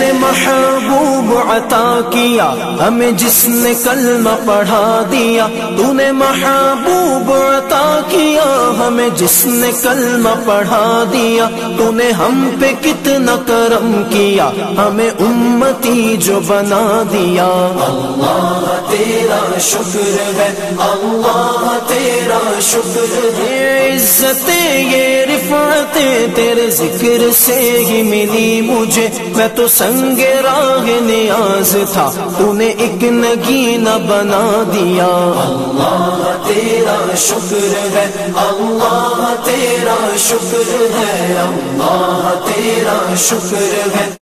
نے محبوب عطا کیا، ہمیں جس نے کلمہ پڑھا دیا، تو نے محبوب عطا کیا، ہمیں جس نے کلمہ پڑھا دیا، تو نے ہم پہ کتنا کرم کیا، ہمیں امتی جو بنا دیا۔ اللہ تیرا شکر ہے، اللہ تیرا شکر ہے، عزت یہ رفعت تیرے ذکر سے ہی ملی مجھے۔ میں تو سنگ راہ نیاز تھا۔ تو نے ایک نگینہ بنا دیا۔ اللہ تیرا شکر ہے، اللہ تیرا شکر ہے، اللہ تیرا شکر ہے۔